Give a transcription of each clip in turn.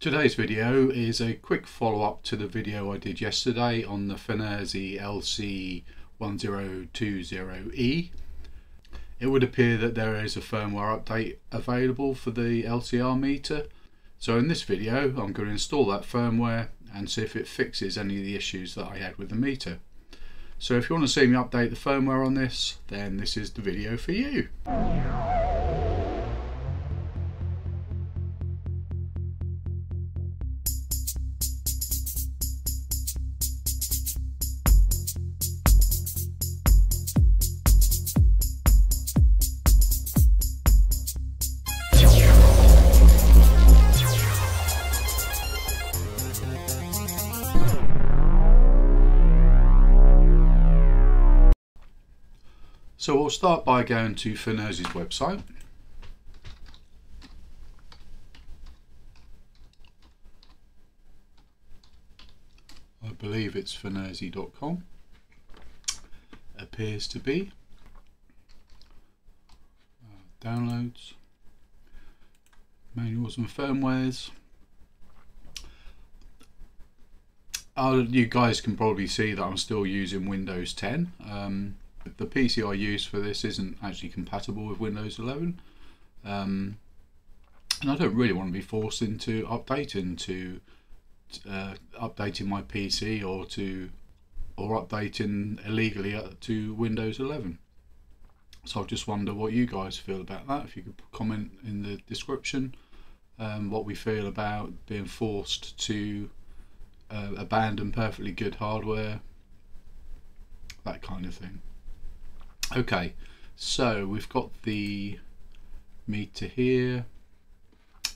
Today's video is a quick follow-up to the video I did yesterday on the FNIRSI LC1020E. It would appear that there is a firmware update available for the LCR meter. So in this video I'm going to install that firmware and see if it fixes any of the issues that I had with the meter. So if you want to see me update the firmware on this, then this is the video for you. So we'll start by going to FNIRSI's website. I believe it's fnirsi.com. Appears to be. Uh, downloads. Manuals and firmwares. Uh, you guys can probably see that I'm still using Windows 10. Um, the PC I use for this isn't actually compatible with Windows 11 um, and I don't really want to be forced into updating to uh, updating my PC or to or updating illegally to Windows 11 so I just wonder what you guys feel about that. If you could comment in the description um, what we feel about being forced to uh, abandon perfectly good hardware that kind of thing Okay, so we've got the meter here.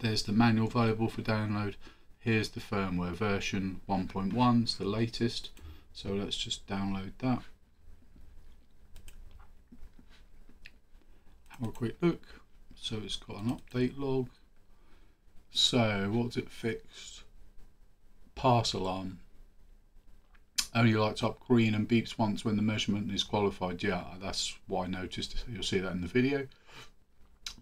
There's the manual available for download. Here's the firmware version 1.1, it's the latest. So let's just download that. Have a quick look. So it's got an update log. So what's it fixed? Pass alarm only lights up green and beeps once when the measurement is qualified. Yeah, that's what I noticed. You'll see that in the video.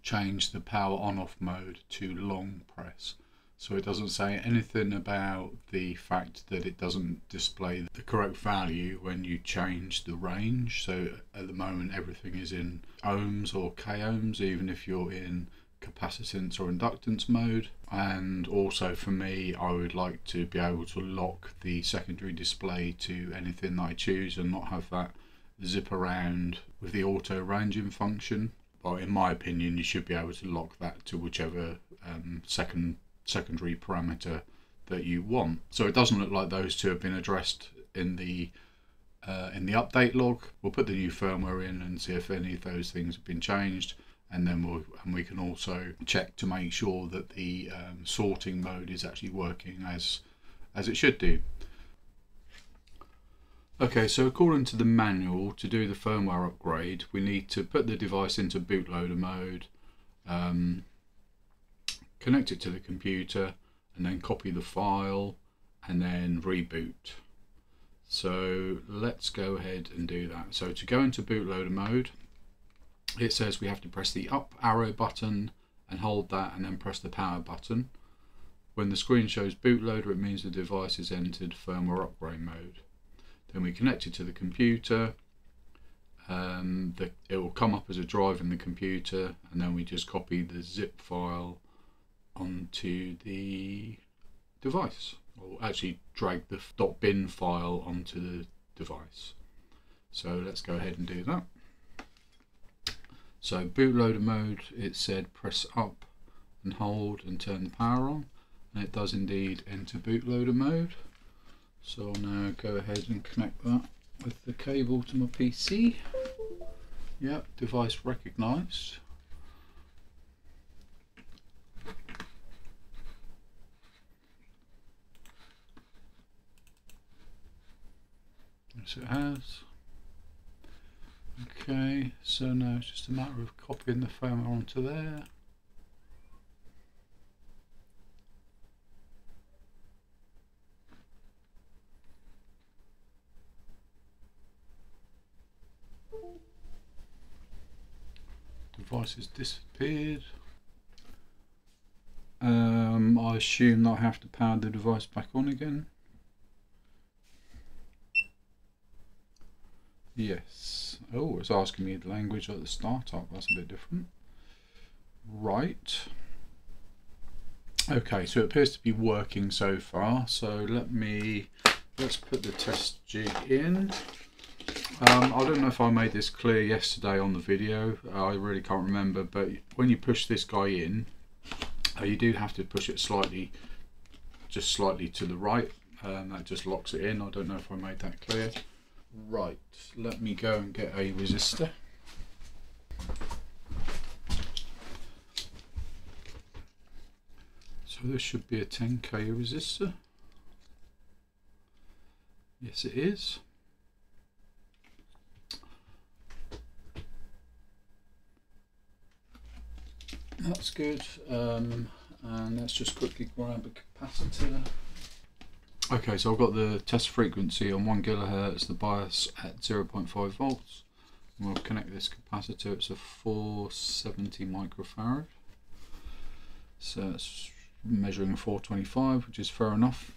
Change the power on off mode to long press. So it doesn't say anything about the fact that it doesn't display the correct value when you change the range. So at the moment everything is in ohms or k ohms even if you're in capacitance or inductance mode. And also for me I would like to be able to lock the secondary display to anything that I choose and not have that zip around with the auto ranging function. But in my opinion you should be able to lock that to whichever um, second secondary parameter that you want. So it doesn't look like those two have been addressed in the uh, in the update log. We'll put the new firmware in and see if any of those things have been changed and then we'll and we can also check to make sure that the um, sorting mode is actually working as as it should do. Okay, so according to the manual, to do the firmware upgrade, we need to put the device into bootloader mode, um, connect it to the computer, and then copy the file, and then reboot. So let's go ahead and do that. So to go into bootloader mode, it says we have to press the up arrow button and hold that and then press the power button. When the screen shows bootloader it means the device is entered firmware upgrade mode. Then we connect it to the computer, um, the, it will come up as a drive in the computer and then we just copy the zip file onto the device or actually drag the .bin file onto the device. So let's go ahead and do that. So bootloader mode, it said press up and hold and turn the power on. And it does indeed enter bootloader mode. So I'll now go ahead and connect that with the cable to my PC. Yep, device recognized. Yes, it has. Okay, so now it's just a matter of copying the firmware onto there. Device has disappeared. Um, I assume I have to power the device back on again. Yes. Oh, it's asking me the language at the startup. That's a bit different. Right. Okay, so it appears to be working so far. So let me, let's put the test jig in. Um, I don't know if I made this clear yesterday on the video. I really can't remember, but when you push this guy in, uh, you do have to push it slightly, just slightly to the right. Um, that just locks it in. I don't know if I made that clear. Right, let me go and get a resistor. So this should be a 10k resistor. Yes it is. That's good. Um, and let's just quickly grab a capacitor. Okay, so I've got the test frequency on 1 gigahertz, the bias at 0.5 volts. And we'll connect this capacitor, it's a 470 microfarad. So it's measuring 425, which is fair enough.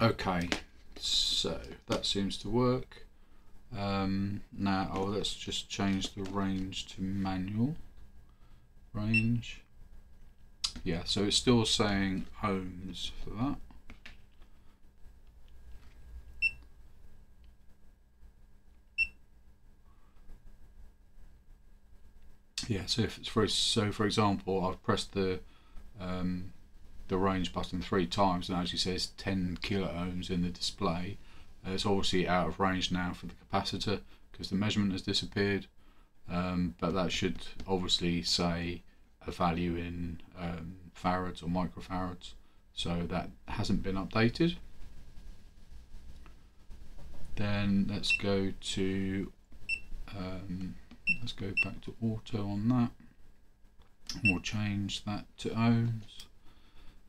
Okay, so that seems to work. Um, now, oh, let's just change the range to manual. Range. Yeah, so it's still saying ohms for that. Yeah so if it's for so for example I've pressed the um, the range button three times and actually says 10 kilo ohms in the display uh, it's obviously out of range now for the capacitor because the measurement has disappeared. Um, but that should obviously say a value in um, farads or microfarads. So that hasn't been updated. Then let's go to um, let's go back to auto on that. We'll change that to ohms.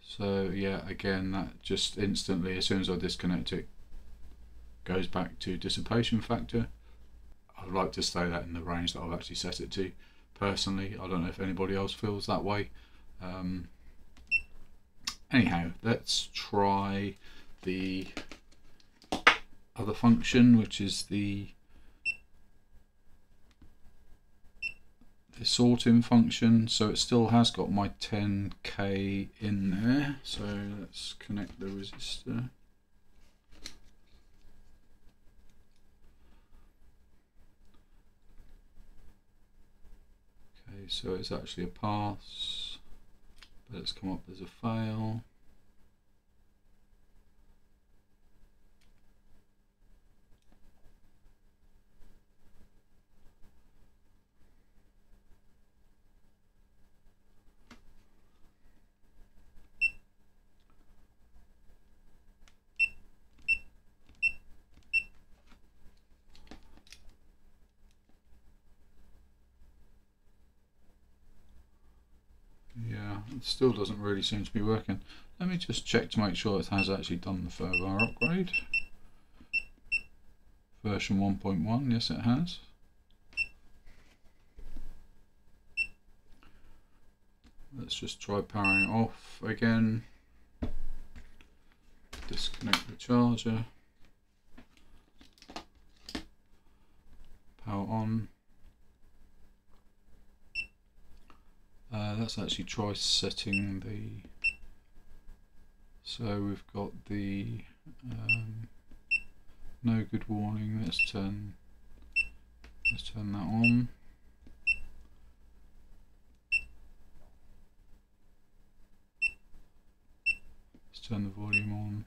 So yeah again that just instantly as soon as I disconnect it goes back to dissipation factor. I'd like to stay that in the range that I've actually set it to. Personally I don't know if anybody else feels that way. Um, anyhow let's try the other function which is the the sorting function so it still has got my 10k in there. So let's connect the resistor. Okay so it's actually a pass but it's come up as a fail it still doesn't really seem to be working. Let me just check to make sure it has actually done the firmware upgrade. Version 1.1, yes it has. Let's just try powering off again. Disconnect the charger. Power on. Let's actually try setting the so we've got the um, no good warning let's turn let's turn that on. Let's turn the volume on.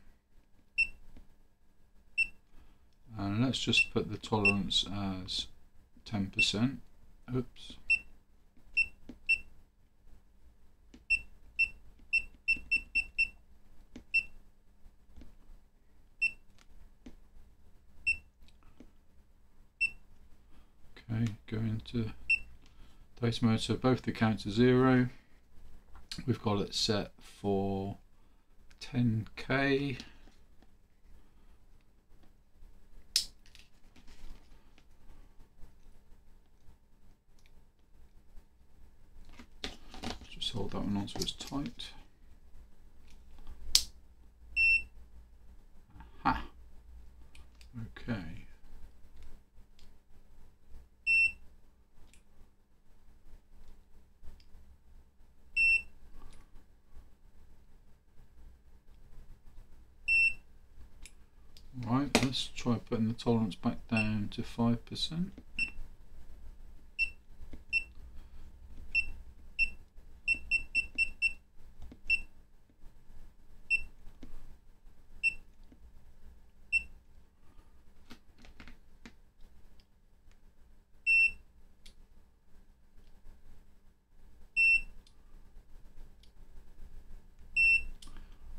And let's just put the tolerance as 10% oops go into dice mode. So both the counts are zero. We've got it set for 10k. Just hold that one on so it's tight. Aha. Let's try putting the tolerance back down to 5%.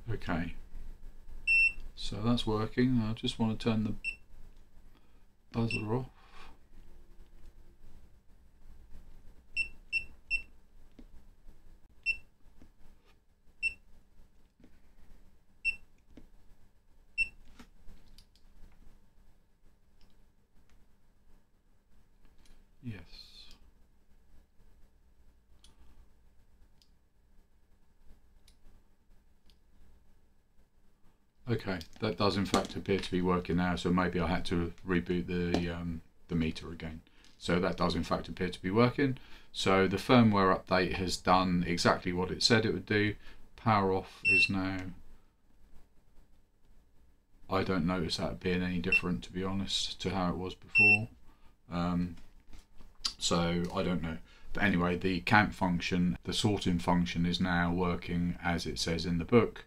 Okay, so that's working. I just want to turn the buzzer off. Yes. Okay, that does in fact appear to be working now, so maybe I had to reboot the, um, the meter again. So that does in fact appear to be working. So the firmware update has done exactly what it said it would do. Power off is now... I don't notice that being any different to be honest to how it was before. Um, so I don't know. But anyway, the count function, the sorting function is now working as it says in the book.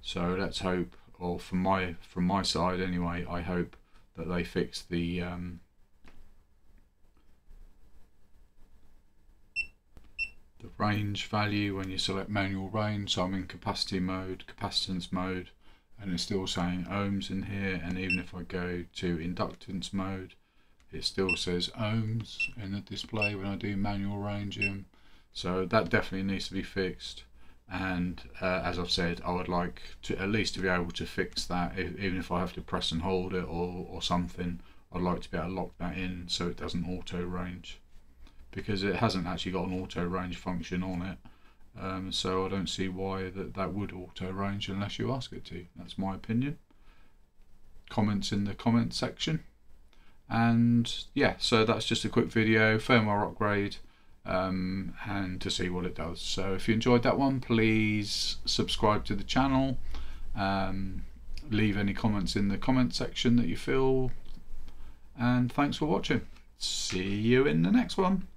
So let's hope or from my from my side anyway, I hope that they fix the um, the range value when you select manual range. So I'm in capacity mode, capacitance mode, and it's still saying ohms in here. And even if I go to inductance mode, it still says ohms in the display when I do manual ranging. So that definitely needs to be fixed and uh, as I've said I would like to at least to be able to fix that. If, even if I have to press and hold it or, or something I'd like to be able to lock that in so it doesn't auto range. Because it hasn't actually got an auto range function on it. Um, so I don't see why that, that would auto range unless you ask it to. That's my opinion. Comments in the comment section. And yeah so that's just a quick video firmware upgrade um, and to see what it does. So if you enjoyed that one, please subscribe to the channel. Um, leave any comments in the comment section that you feel. And thanks for watching. See you in the next one.